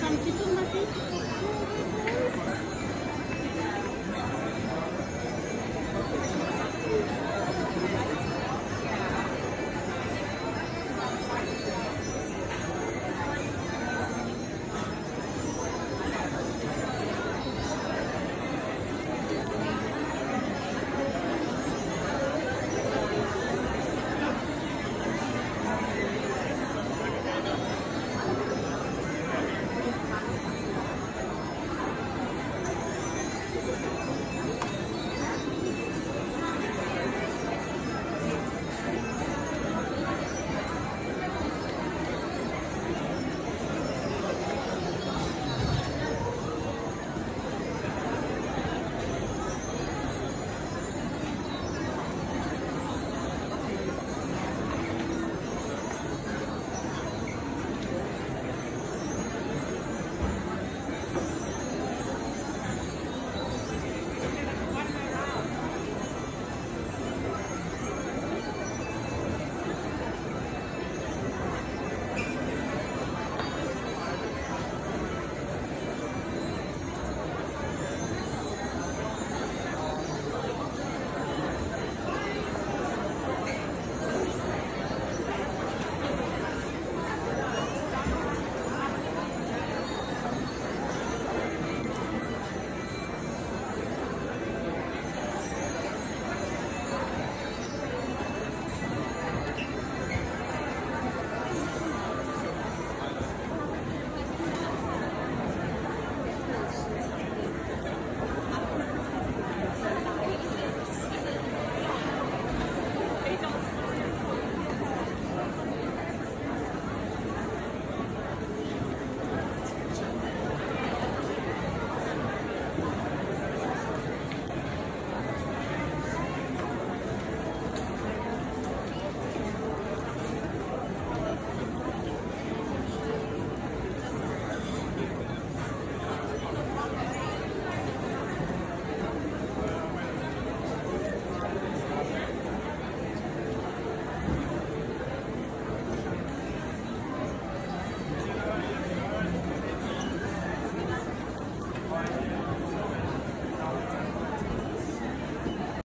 কাঙ্ক্ষিত মাটি